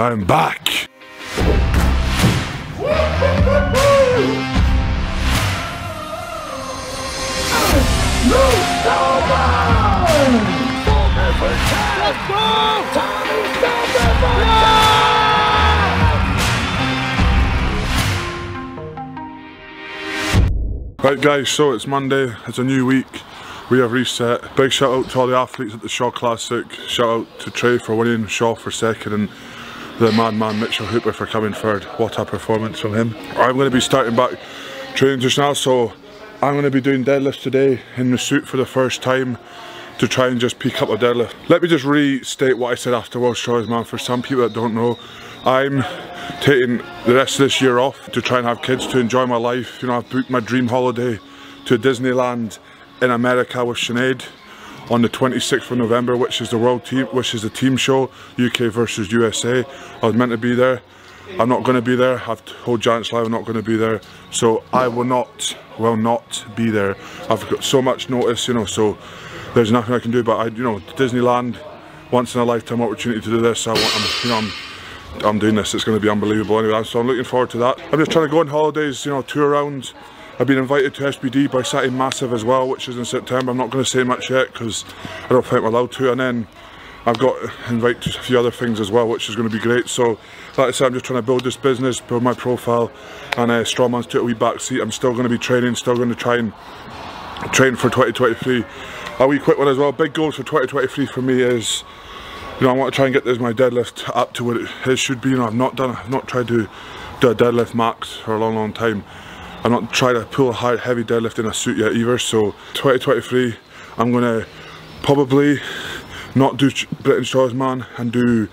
I'm back. Right guys, so it's Monday, it's a new week, we have reset. Big shout out to all the athletes at the Shaw Classic, shout out to Trey for winning, Shaw for second and the madman Mitchell Hooper for coming third. What a performance from him. I'm going to be starting back training just now, so I'm going to be doing deadlifts today in the suit for the first time to try and just peak up a deadlift. Let me just restate what I said after World's Strongest Man, for some people that don't know, I'm taking the rest of this year off to try and have kids to enjoy my life. You know, I've booked my dream holiday to Disneyland in America with Sinead on the 26th of November, which is the world team, which is the team show, UK versus USA. I was meant to be there. I'm not going to be there. I've told Giants Live I'm not going to be there. So I will not, will not be there. I've got so much notice, you know, so there's nothing I can do. But I, you know, Disneyland, once in a lifetime opportunity to do this. I want, I'm, you know, I'm I'm doing this, it's going to be unbelievable anyway, so I'm looking forward to that. I'm just trying to go on holidays, you know, tour around. I've been invited to SBD by Saturday Massive as well, which is in September. I'm not going to say much yet because I don't think I'm allowed to. And then I've got invited to a few other things as well, which is going to be great. So, like I said, I'm just trying to build this business, build my profile, and uh, Strongman's took a wee back seat. I'm still going to be training, still going to try and train for 2023. A wee quick one as well. Big goals for 2023 for me is you know, I want to try and get this my deadlift up to what it should be. You know, I've not done, I've not tried to do a deadlift max for a long, long time. I've not tried to pull a high, heavy deadlift in a suit yet either. So 2023, I'm gonna probably not do Strongest Man and do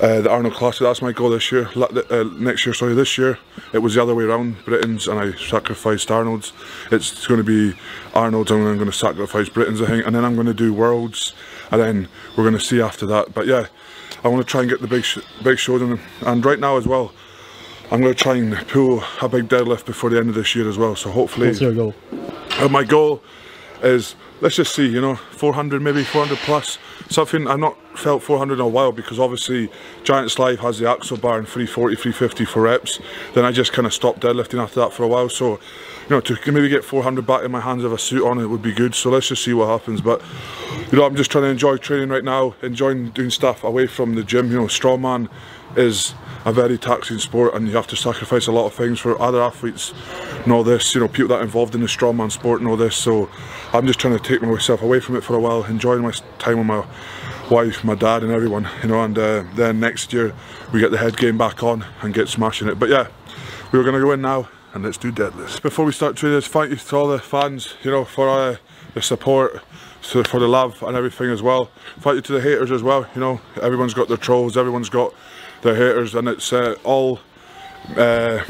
uh, the Arnold Classic. That's my goal this year. Uh, next year, sorry, this year it was the other way around. Britain's and I sacrificed Arnold's. It's going to be Arnold's and I'm going to sacrifice Britain's, I think, and then I'm going to do Worlds and then we're going to see after that. But yeah, I want to try and get the big sh big show done. And right now as well, I'm going to try and pull a big deadlift before the end of this year as well. So hopefully, what's your goal? Uh, my goal is let's just see, you know, 400 maybe 400 plus. Something I've not felt 400 in a while because obviously Giants Live has the axle bar in 340, 350 for reps. Then I just kind of stopped deadlifting after that for a while. So you know, to maybe get 400 back in my hands with a suit on it would be good. So let's just see what happens. But, you know, I'm just trying to enjoy training right now, enjoying doing stuff away from the gym. You know, strongman is a very taxing sport and you have to sacrifice a lot of things for other athletes know this you know people that are involved in the strongman sport know this so I'm just trying to take myself away from it for a while enjoying my time with my wife my dad and everyone you know and uh, then next year we get the head game back on and get smashing it but yeah we're gonna go in now and let's do deadlifts. Before we start training, thank you to all the fans, you know, for uh, the support, for the love and everything as well. Thank you to the haters as well, you know, everyone's got their trolls, everyone's got their haters and it's uh, all uh,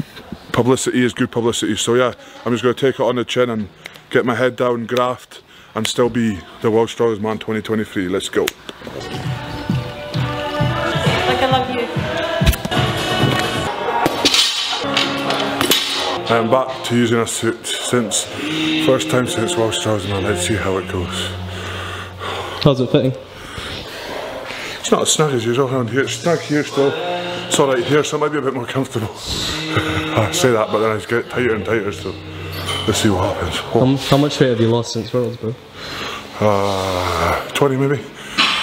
publicity is good publicity. So yeah, I'm just going to take it on the chin and get my head down, graft and still be the world's strongest man 2023. Let's go. I'm back to using a suit since, first time since World's Strongest Man, let's see how it goes. How's it fitting? It's not as snug as usual around here, it's snug here still. It's alright here, so it might be a bit more comfortable. I say that, but then I get tighter and tighter, so let's see what happens. How, how, much weight have you lost since Worlds, bro? Uh, 20 maybe,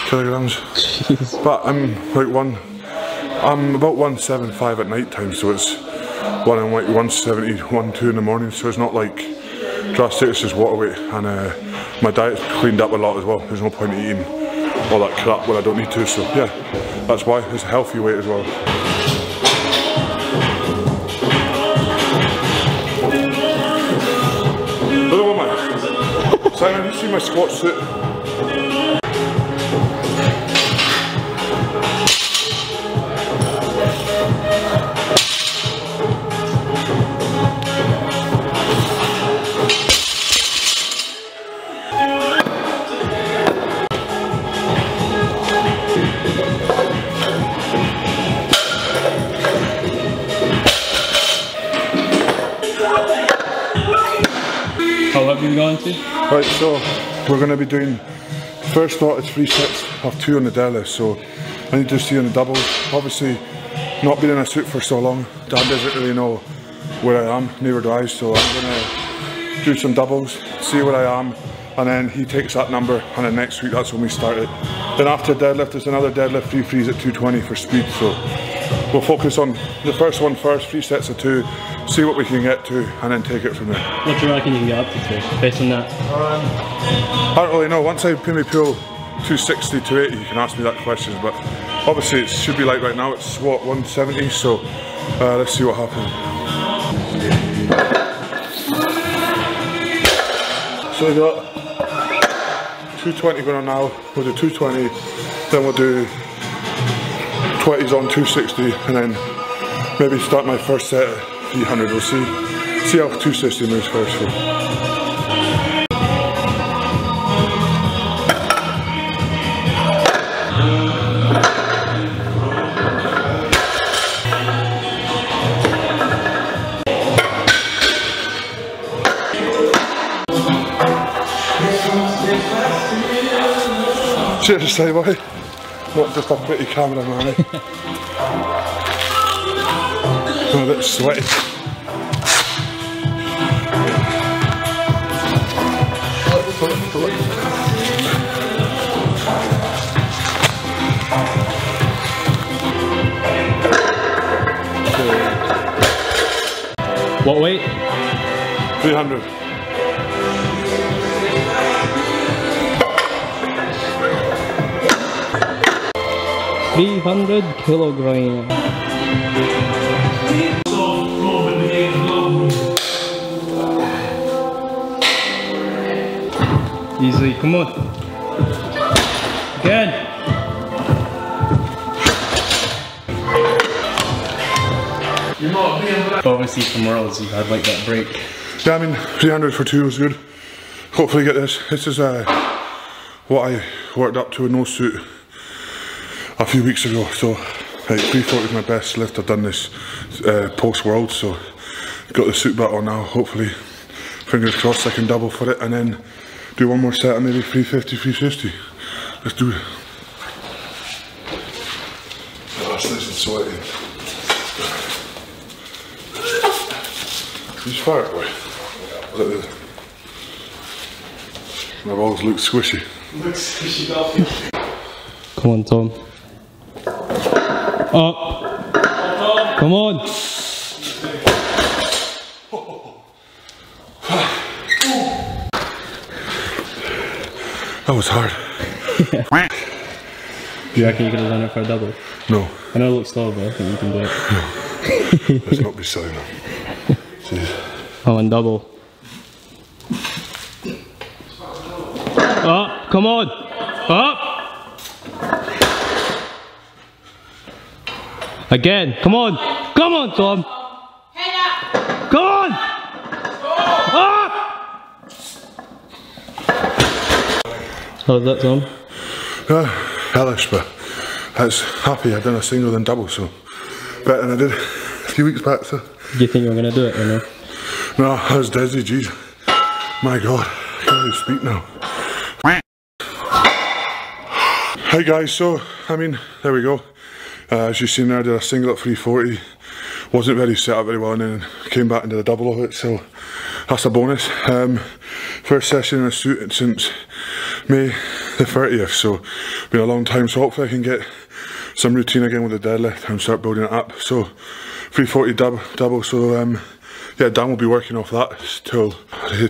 kilograms. Jeez. But I'm like one, I'm about 175 at night time, so it's one in like 170, 1, 2 in the morning, so it's not like drastic, it's just water weight. And uh, my diet's cleaned up a lot as well. There's no point in eating all that crap when I don't need to, so yeah, that's why. It's a healthy weight as well. Another one, man. Simon, you see my squat suit? So we're going to be doing, first thought is three sets of two on the deadlift. So I need to see on the doubles. Obviously, not being in a suit for so long, Dad doesn't really know where I am, neither do I, so I'm gonna do some doubles, see where I am, and then he takes that number, and then next week that's when we start it. Then after deadlift, there's another deadlift, three frees at 220 for speed, so we'll focus on the first one first, three sets of two, see what we can get to, and then take it from there. What do you reckon you can get up to today, based on that? I don't really know. Once I pin me pull 260 to 80, you can ask me that question. But obviously, it should be like right now. It's what 170. So uh, let's see what happens. So we got 220 going on now. We'll do 220, then we'll do 20s on 260, and then maybe start my first set at 300. We'll see. See how 260 moves first. So. Cheers, say boy. Not just a pretty camera man. I'm a bit sweaty. What weight? 300. Three hundred kilogram. Easy, come on. Good. Obviously from Worlds you've had like that break. Yeah, I mean, 300 for two was good. Hopefully get this. This is uh, what I worked up to in no suit a few weeks ago. So like, 340 is my best lift. I've done this uh, post world, so got the suit back on now. Hopefully, fingers crossed I can double for it and then do one more set of maybe 350, 350. Let's do it. Oh, it's nice and sweaty. He's fire boy. Look at. My balls look squishy. Looks squishy. Come on, Tom. Up. Come on. That was hard. Do you reckon you could have done it for a double? No, I know it looks slow, but I think you can do it. let's not be silly now. Oh, and double. Up, come on. Up. Again, come on. Come on, Tom. Come on. Up. How's that, Tom? Uh, hellish, but I was happy I'd done a single and double, so better than I did a few weeks back. So Do you think you're going to do it or no? no, I was dizzy. Jeez, my God, I can't even speak now. Hi guys, so I mean, there we go. Uh, as you've seen there, I did a single at 340. Wasn't very set up very well, and then came back into the double of it. So that's a bonus. Um, first session in a suit since May the 30th, so been a long time. So hopefully I can get some routine again with the deadlift and start building it up. So 340 double, double. So um, yeah, Dan will be working off that till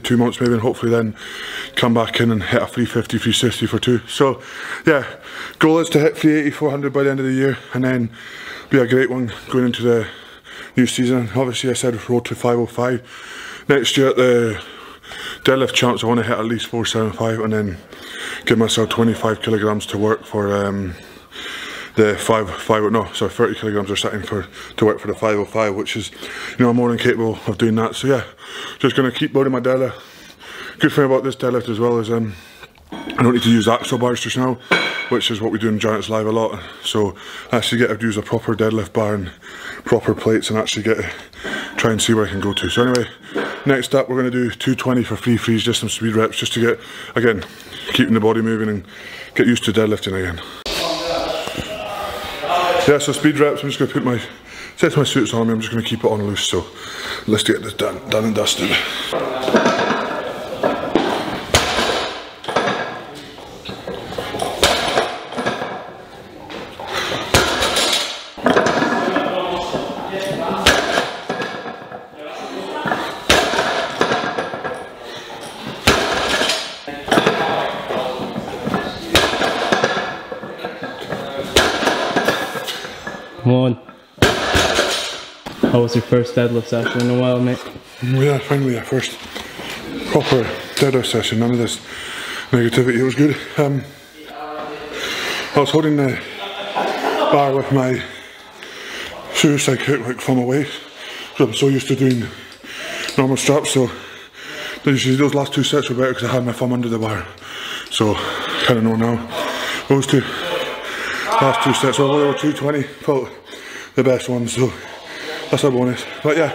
two months maybe, and hopefully then come back in and hit a 350, 360 for two. So yeah, goal is to hit 380, 400 by the end of the year, and then be a great one going into the new season. Obviously, I said road to 505 next year at the deadlift champs. I want to hit at least 475, and then give myself 25 kilograms to work for. Um, the five five no sorry 30 kilograms are setting for to work for the 505 which is you know I'm more than capable of doing that. So yeah just gonna keep building my deadlift good thing about this deadlift as well is um I don't need to use axle bars just now which is what we do in Giants Live a lot. So I actually get to use a proper deadlift bar and proper plates and actually get to try and see where I can go to. So anyway next up we're going to do 220 for free freeze just some speed reps just to get again keeping the body moving and get used to deadlifting again Yeah, so speed reps, I'm just to put my, set my suits on me, I'm just to keep it on loose, so let's get this done, done and dusted. Come on. How was your first deadlift session in a while, mate? Yeah, finally our first proper deadlift session, none of this negativity, it was good. Um, I was holding the bar with my shoes like hook like from waist, because I'm so used to doing normal straps, so those last two sets were better because I had my thumb under the bar. So, kind of know now. Those two last two sets over 220, felt the best ones, so that's a bonus. But yeah,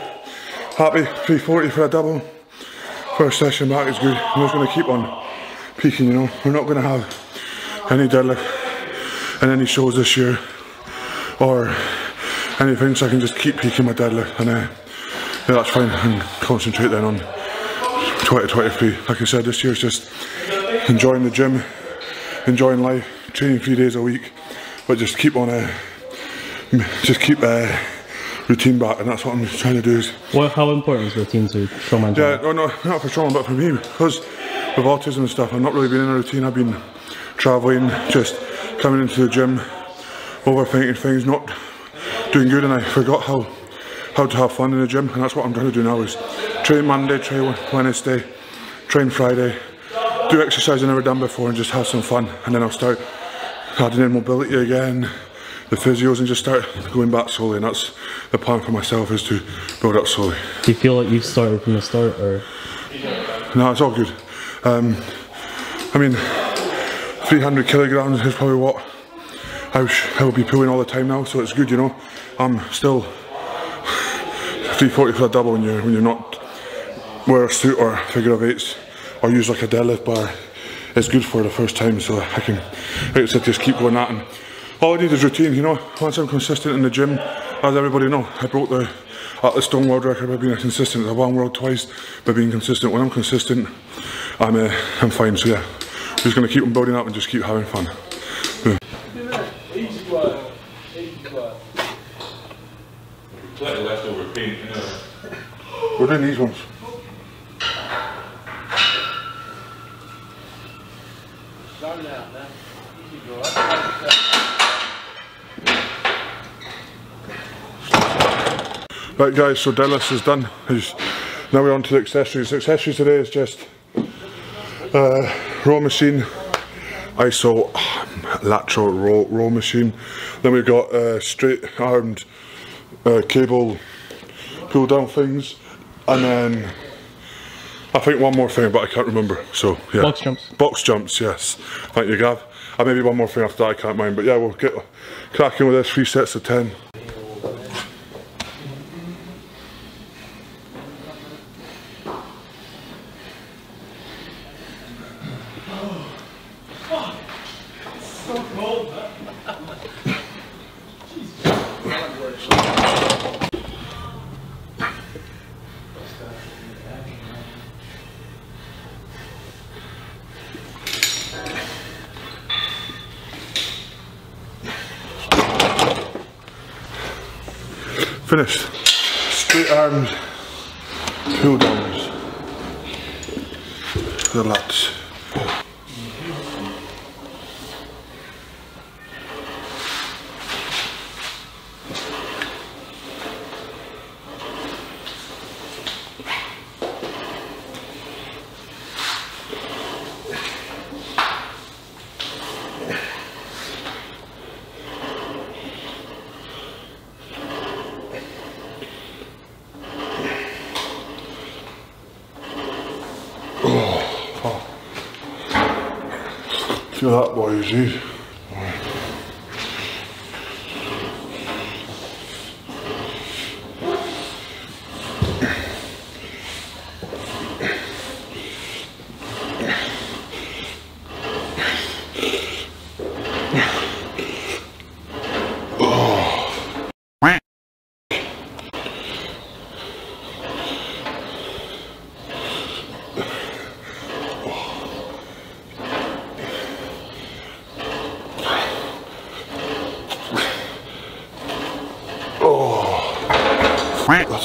happy 340 for a double. First session back is good. I'm just going to keep on peaking, you know. We're not going to have any deadlift in any shows this year or anything, so I can just keep peaking my deadlift and uh, yeah, that's fine and concentrate then on 2023. Like I said, this year's just enjoying the gym, enjoying life, training three days a week, but just keep on uh, a, just keep a routine back, and that's what I'm trying to do. Is, Well, how important is routine to strongman yeah, no, no, not for strong, but for me because with autism and stuff, I've not really been in a routine. I've been travelling, just coming into the gym, overthinking things, not doing good, and I forgot how how to have fun in the gym, and that's what I'm trying to do now. Is train Monday, train Wednesday, train Friday, do exercise I've never done before, and just have some fun, and then I'll start adding in mobility again, the physios, and just start going back slowly. And that's the plan for myself is to build up slowly. Do you feel like you've started from the start, or No, it's all good. Um, I mean, 300 kilograms is probably what I, I will be pulling all the time now, so it's good, you know. I'm still 340 for a double when you're when you're not wear a suit or figure of eights or use like a deadlift bar. It's good for the first time, so I can like said, just keep going at and all I need is routine, you know. Once I'm consistent in the gym, as everybody know, I broke the Atlas stone world record by being consistent. I won world twice by being consistent. When I'm consistent, I'm uh, I'm fine. So yeah, I'm just gonna keep on building up and just keep having fun. Plenty leftover paint, you know. We're doing these ones. Right guys, so deadlifts is done. Is- Now we're on to the accessories. The accessories today is just uh, row machine, ISO lateral row, row machine. Then we've got uh, straight armed uh, cable pull down things. And then I think one more thing, but I can't remember. So yeah. Box jumps. Box jumps, yes. Thank you, Gav. And maybe one more thing after that, I can't mind. But yeah, we'll get cracking with this. Three sets of ten. Finished. Straight arms, pull downs. The lats. Feel that boys, eh?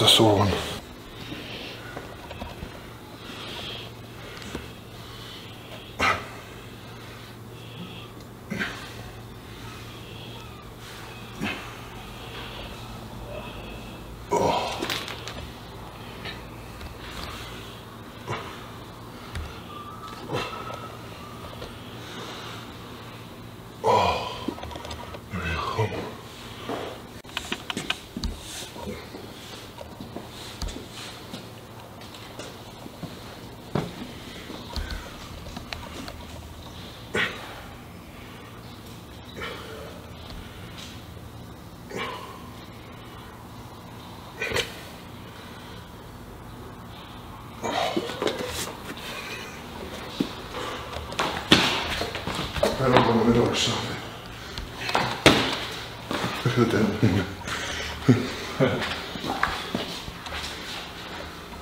That's a sore one. Right up on the middle or something. Look at dent.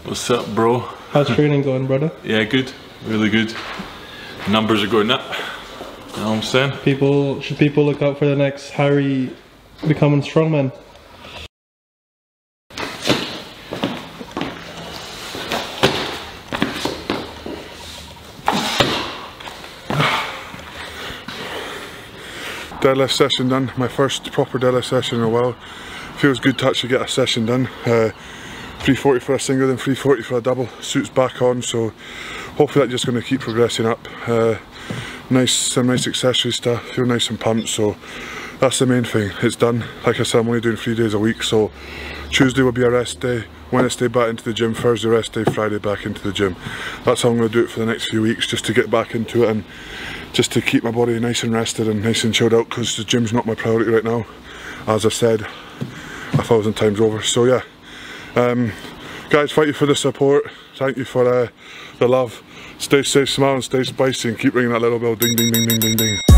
What's up, bro? How's training going, brother? Yeah, good. Really good. Numbers are going up. You know what I'm saying? People should people look out for the next Harry becoming strongman? Deadlift session done. My first proper deadlift session in a while. Feels good to actually get a session done. Uh, 340 for a single, then 340 for a double. Suits back on, so hopefully that's just going to keep progressing up. Uh, nice, some nice accessory stuff. Feel nice and pumped. So that's the main thing. It's done. Like I said, I'm only doing three days a week, so Tuesday will be a rest day. Wednesday back into the gym, Thursday rest day, Friday back into the gym. That's how I'm going to do it for the next few weeks, just to get back into it and just to keep my body nice and rested and nice and chilled out because the gym's not my priority right now, as I said a thousand times over. So yeah, um, guys, thank you for the support. Thank you for uh, the love. Stay safe, smile, and stay spicy, and keep ringing that little bell. Ding, ding, ding, ding, ding, ding.